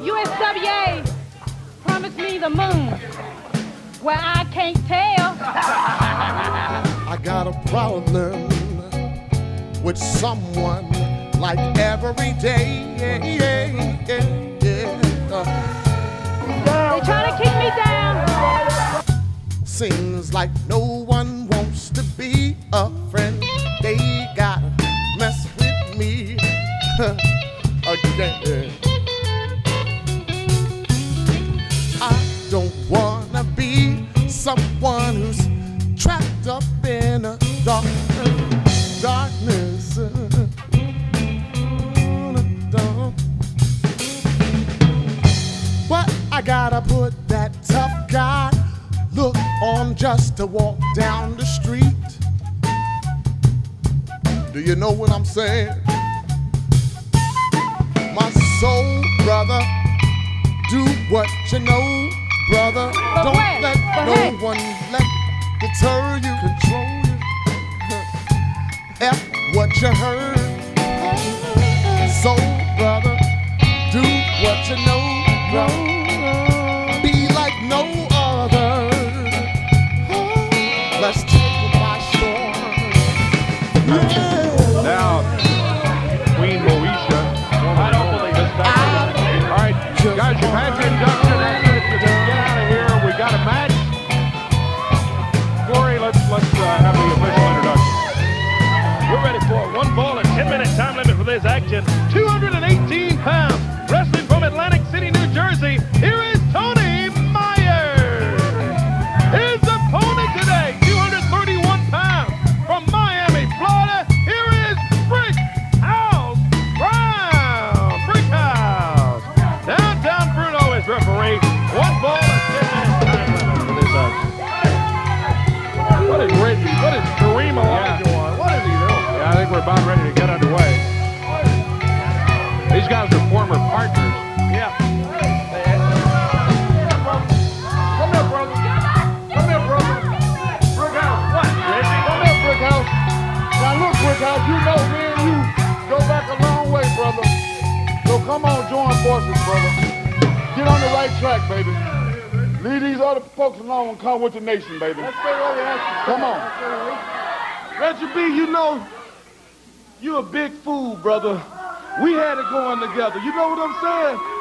NWA promised me the moon. Well, I can't tell. I got a problem with someone like every day. Yeah, yeah, yeah, yeah. Uh, They trying to keep me down. seems like no one wants to be a friend. They gotta mess with me again. Gotta put that tough guy look on just to walk down the street. Do you know what I'm saying? My soul brother, do what you know, brother. But Don't wait, let but no one let deter you, control you. F what you heard. Soul brother, do what you know, brother. Let's take it by storm. Now, Queen Moesha. I don't believe this. All right, guys, you've had your induction. Get out of here. We got a match. Corey, let's let's uh, have the official introduction. We're ready for one ball and 10 minute time limit for this action. 218 we're about ready to get underway. These guys are former partners. Yeah. Come here, brother. Come here, brother. Brickhouse. What, Come here, Brickhouse. Now look, Brickhouse, you know me and you go back a long way, brother. So come on, join forces, brother. Get on the right track, baby. Leave these other folks alone and come with the nation, baby. Come on. Reggie B, you know, you a big fool, brother. We had it going together. You know what I'm saying?